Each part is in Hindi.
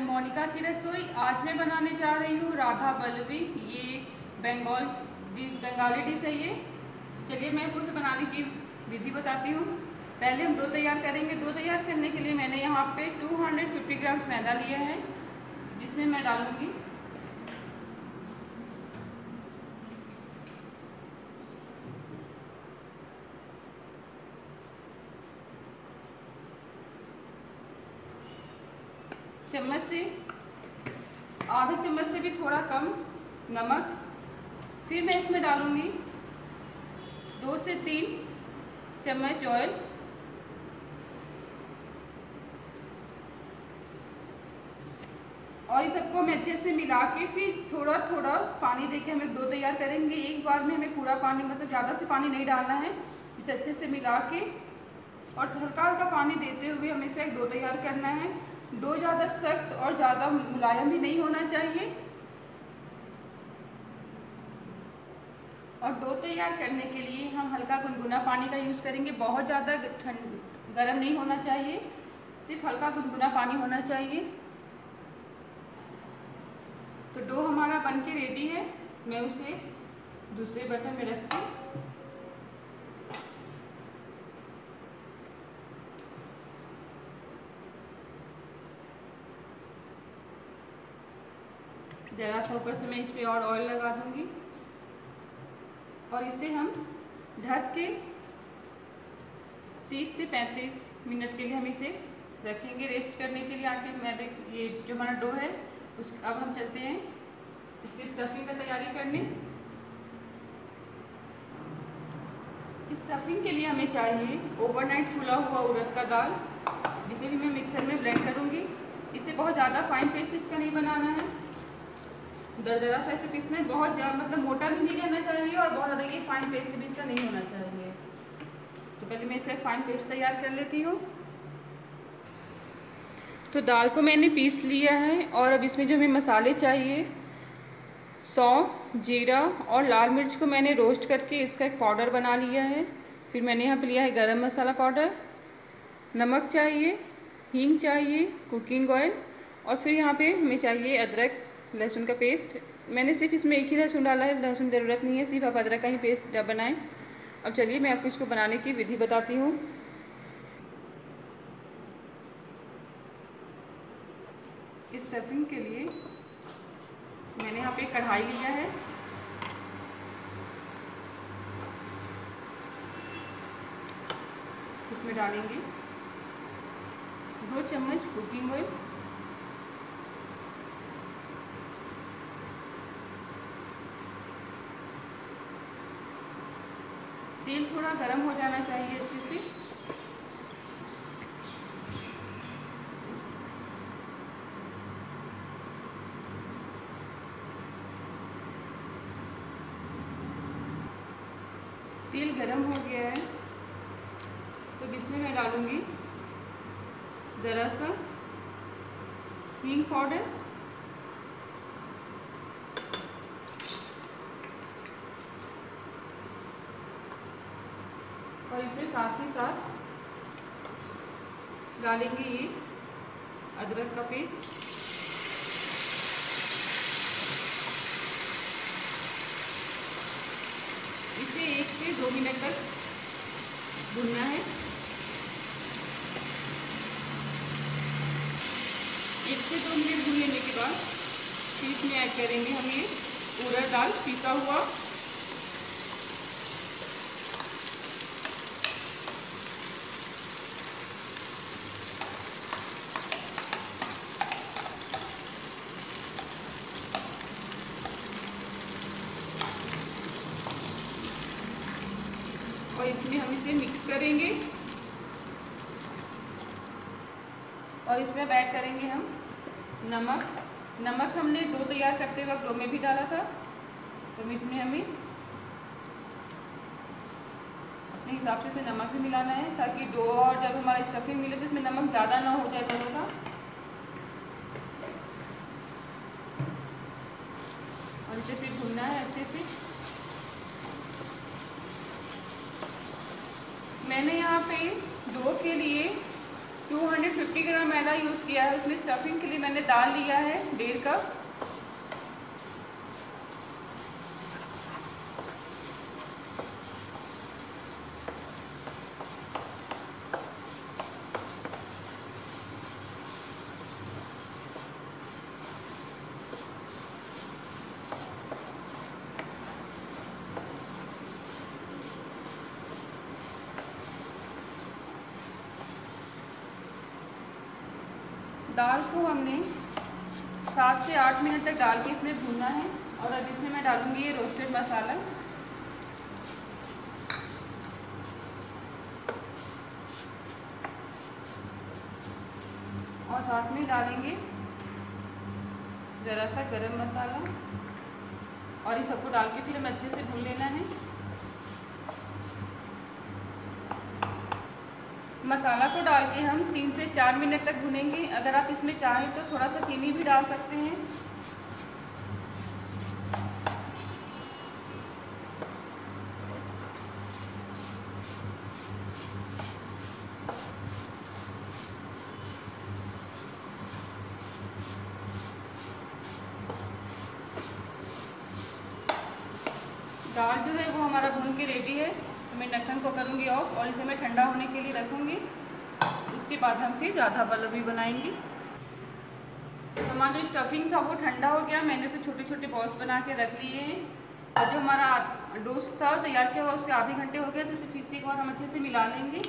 मोनिका की रसोई आज मैं बनाने जा रही हूँ। राधा बल्बी ये बंगाल डिश बंगाली डिश है ये। चलिए मैं आपको बनाने की विधि बताती हूँ। पहले हम दो तैयार करेंगे। दो तैयार करने के लिए मैंने यहाँ पे 250 ग्राम मैदा लिया है, जिसमें मैं डालूँगी। चम्मच से, आधा चम्मच से भी थोड़ा कम नमक। फिर मैं इसमें डालूँगी दो से तीन चम्मच ऑयल और इस सबको हम अच्छे से मिला के फिर थोड़ा थोड़ा पानी दे देके हमें दो तैयार करेंगे। एक बार में हमें पूरा पानी मतलब ज़्यादा से पानी नहीं डालना है। इसे अच्छे से मिला के और हल्का हल्का पानी देते हुए हमें इसे एक डो तैयार करना है। डो ज़्यादा सख्त और ज़्यादा मुलायम भी नहीं होना चाहिए। और डो तैयार करने के लिए हम हल्का गुनगुना पानी का यूज़ करेंगे। बहुत ज़्यादा ठंड, गर्म नहीं होना चाहिए। सिर्फ़ हल्का गुनगुना पानी होना चाहिए। तो डो हमारा बन के रेडी है। मैं उसे दूसरे बर्तन में रखती हूँ। ज़रा सा ऊपर से मैं इस पर और ऑयल लगा दूँगी। और इसे हम ढक के 30 से 35 मिनट के लिए हम इसे रखेंगे रेस्ट करने के लिए। आटे मैदे ये जो हमारा डो है, उस, अब हम चलते हैं इसकी स्टफिंग का तैयारी करने। स्टफिंग के लिए हमें चाहिए ओवरनाइट फूला हुआ उड़द का दाल, जिसे भी मैं मिक्सर में ब्लेंड करूँगी। इसे बहुत ज़्यादा फाइन पेस्ट इसका नहीं बनाना है। दरदरा सा ऐसे पीसना है बहुत ज़्यादा मतलब मोटा भी नहीं रहना चाहिए और बहुत ज़्यादा ये फाइन पेस्ट भी इसका नहीं होना चाहिए। तो पहले मैं इसे फाइन पेस्ट तैयार कर लेती हूँ। तो दाल को मैंने पीस लिया है और अब इसमें जो हमें मसाले चाहिए, सौंफ, जीरा और लाल मिर्च को मैंने रोस्ट करके इसका एक पाउडर बना लिया है। फिर मैंने यहाँ पर लिया है गरम मसाला पाउडर नमक चाहिए, हींग चाहिए कुकिंग ऑयल और फिर यहाँ पे हमें चाहिए अदरक। लहसुन का पेस्ट। मैंने सिर्फ़ इसमें एक ही लहसुन डाला है, लहसुन ज़रूरत नहीं है, सिर्फ़ आप अदरक का ही पेस्ट बनाएँ। अब चलिए मैं आपको इसको बनाने की विधि बताती हूँ। इस स्टफिंग के लिए मैंने यहाँ पे कढ़ाई लिया है। उसमें डालेंगे दो चम्मच कुकिंग ऑयल। तेल थोड़ा गर्म हो जाना चाहिए अच्छे से। तेल गरम हो गया है। तो इसमें मैं डालूँगी ज़रा सा हींग पाउडर और इसमें साथ ही साथ डालेंगे ये अदरक का पेस्ट। इसे एक से दो मिनट तक भुनना है। एक से दो मिनट भून लेने के बाद फिर इसमें ऐड करेंगे हम ये उड़द दाल पीसा हुआ और इसमें हम इसे मिक्स करेंगे। और इसमें अब ऐड करेंगे हम नमक। नमक हमने डो तैयार करते वक्त डो में भी डाला था। तो इसमें हमें अपने हिसाब से नमक भी मिलाना है ताकि डो और जब हमारा स्टफिंग मिले तो इसमें नमक ज़्यादा ना हो जाए दोनों का। और इसे फिर भूनना है अच्छे से। मैंने यहाँ पे दो के लिए 250 ग्राम मैदा यूज़ किया है। उसमें स्टफिंग के लिए मैंने दाल लिया है, डेढ़ कप दाल को हमने सात से आठ मिनट तक डाल के इसमें भूनना है और अब इसमें मैं डालूँगी ये रोस्टेड मसाला और साथ में डालेंगे ज़रा सा गरम मसाला। और ये सबको डाल के फिर हमें अच्छे से भून लेना है। मसाला को डाल के हम तीन से चार मिनट तक भुनेंगे। अगर आप इसमें चाहें तो थोड़ा सा चीनी भी डाल सकते हैं। दाल जो है वो हमारा भून के रेडी है। नखन को करूँगी ऑफ़ और इसे मैं ठंडा होने के लिए रखूँगी। उसके बाद हम फिर राधा पल्लवी बनाएँगे। हमारा जो स्टफिंग था वो ठंडा हो गया। मैंने उसे छोटे छोटे बॉल्स बना के रख लिए हैं। और जो हमारा डोस था तैयार किया हुआ, उसके आधे घंटे हो गए तो उसे फिर से एक बार हम अच्छे से मिला लेंगे।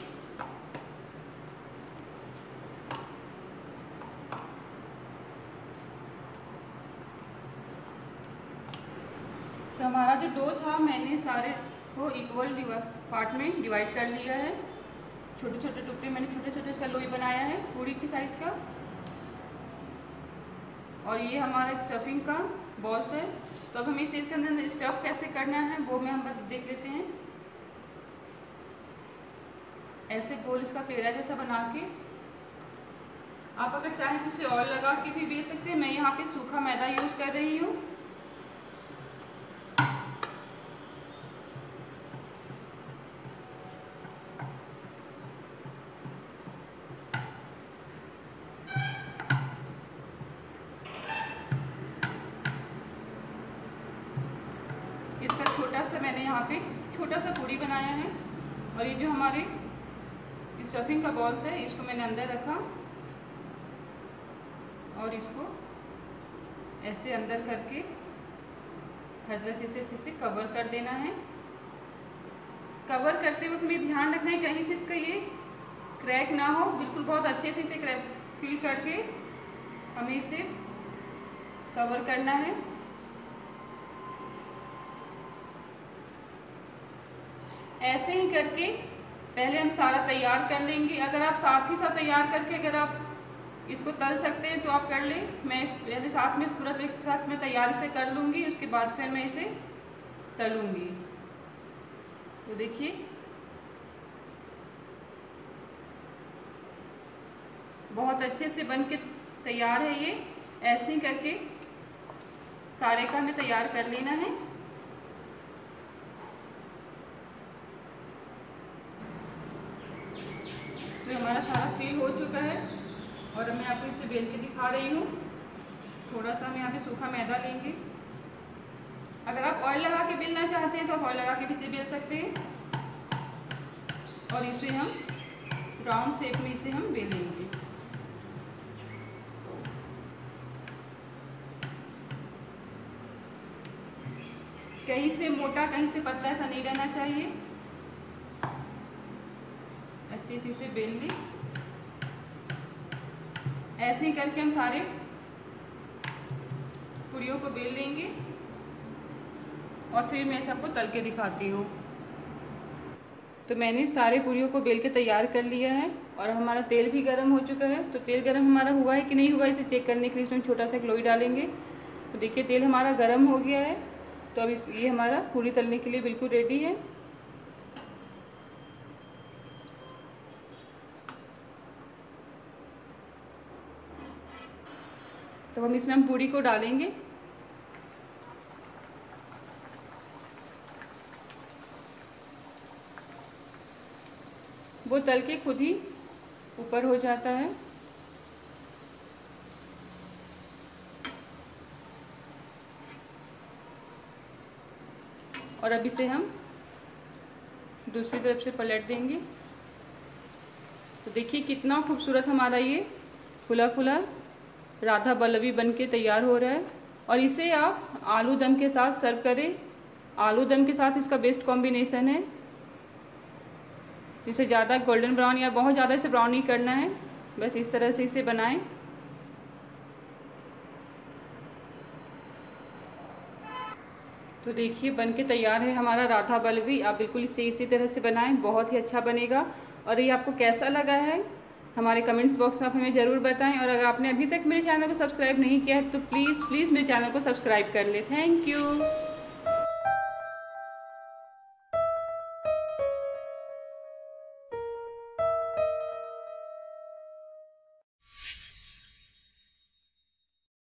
तो हमारा जो डो था, मैंने सारे को इक्वल पार्ट में डिवाइड कर लिया है। छोटे छोटे टुकड़े, मैंने छोटे छोटे इसका लोई बनाया है, पूरी की साइज़ का। और ये हमारा स्टफिंग का बॉल्स है। तो अब हमें इसे इसके अंदर स्टफ़ कैसे करना है, वो में हम देख लेते हैं। ऐसे गोल इसका पेड़ा जैसा बना के। आप अगर चाहें तो इसे ऑयल लगा के भी बेच सकते हैं। मैं यहाँ पे सूखा मैदा यूज़ कर रही हूँ। मैंने यहाँ पे छोटा सा पूरी बनाया है और ये जो हमारे स्टफिंग का बॉल्स है, इसको मैंने अंदर रखा और इसको ऐसे अंदर करके हर तरह से अच्छे से कवर कर देना है। कवर करते वक्त हमें ध्यान रखना है, कहीं से इसका ये क्रैक ना हो, बिल्कुल बहुत अच्छे से इसे क्रैक फिल करके हमें इसे कवर करना है। ऐसे ही करके पहले हम सारा तैयार कर लेंगे। अगर आप साथ ही साथ तैयार करके अगर आप इसको तल सकते हैं तो आप कर लें। मैं पहले साथ में, पूरा एक साथ में तैयार से कर लूँगी, उसके बाद फिर मैं इसे तलूँगी। तो देखिए। बहुत अच्छे से बन के तैयार है ये। ऐसे ही करके सारे का हमें तैयार कर लेना है। तो हमारा सारा फिल हो चुका है और मैं आपको इसे बेल के दिखा रही हूँ। थोड़ा सा हम यहाँ पे सूखा मैदा लेंगे। अगर आप ऑयल लगा के बेलना चाहते हैं तो ऑयल लगा के भी इसे बेल सकते हैं। और इसे हम राउंड शेप में इसे हम बेलेंगे। कहीं से मोटा, कहीं से पतला ऐसा नहीं रहना चाहिए। से इसे बेल ली ऐसे ही करके हम सारे पूड़ियों को बेल लेंगे और फिर मैं सबको तल के दिखाती हूँ। तो मैंने सारे पूड़ियों को बेल के तैयार कर लिया है और हमारा तेल भी गर्म हो चुका है। तो तेल गर्म हमारा हुआ है कि नहीं हुआ, इसे चेक करने के लिए इसमें छोटा सा ग्लोई डालेंगे। तो देखिए, तेल हमारा गर्म हो गया है। तो अब इस, ये हमारा पूरी तलने के लिए बिल्कुल रेडी है। तो हम इसमें हम पूरी को डालेंगे। वो तल के खुद ही ऊपर हो जाता है। और अब इसे हम दूसरी तरफ़ से पलट देंगे। तो देखिए कितना खूबसूरत हमारा ये फुला फुला राधा बल्लवी बन के तैयार हो रहा है। और इसे आप आलू दम के साथ सर्व करें। आलू दम के साथ इसका बेस्ट कॉम्बिनेशन है। इसे ज़्यादा गोल्डन ब्राउन या बहुत ज़्यादा इसे ब्राउन नहीं करना है। बस इस तरह से इसे बनाएँ। तो देखिए बन के तैयार है हमारा राधा बल्लवी। आप बिल्कुल इसे इसी तरह से बनाएँ। बहुत ही अच्छा बनेगा। और ये आपको कैसा लगा है? हमारे कमेंट्स बॉक्स में आप हमें ज़रूर बताएँ और अगर आपने अभी तक मेरे चैनल को सब्सक्राइब नहीं किया है तो प्लीज़ प्लीज़ मेरे चैनल को सब्सक्राइब कर लें। Thank you